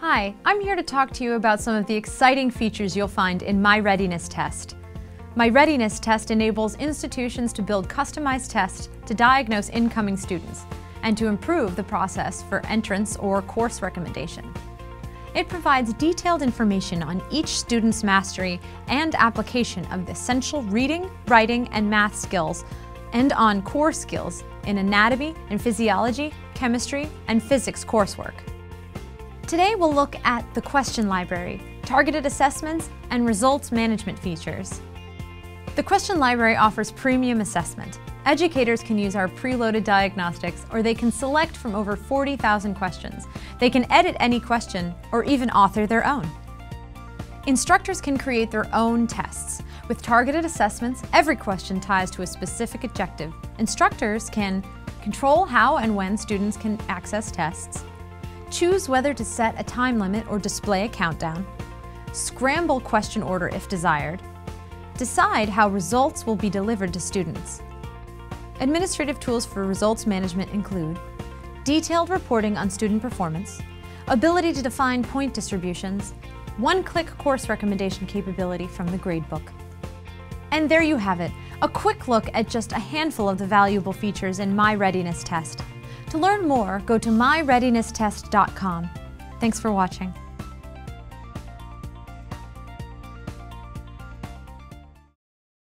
Hi, I'm here to talk to you about some of the exciting features you'll find in My Readiness Test. My Readiness Test enables institutions to build customized tests to diagnose incoming students and to improve the process for entrance or course recommendation. It provides detailed information on each student's mastery and application of the essential reading, writing, and math skills and on core skills in anatomy and physiology, chemistry, and physics coursework. Today we'll look at the question library, targeted assessments, and results management features. The question library offers premium assessment. Educators can use our preloaded diagnostics or they can select from over 40,000 questions. They can edit any question or even author their own. Instructors can create their own tests. With targeted assessments, every question ties to a specific objective. Instructors can control how and when students can access tests, Choose whether to set a time limit or display a countdown. Scramble question order if desired. Decide how results will be delivered to students. Administrative tools for results management include detailed reporting on student performance, ability to define point distributions, one-click course recommendation capability from the gradebook. And there you have it, a quick look at just a handful of the valuable features in My Readiness Test. To learn more, go to myreadinesstest.com. Thanks for watching.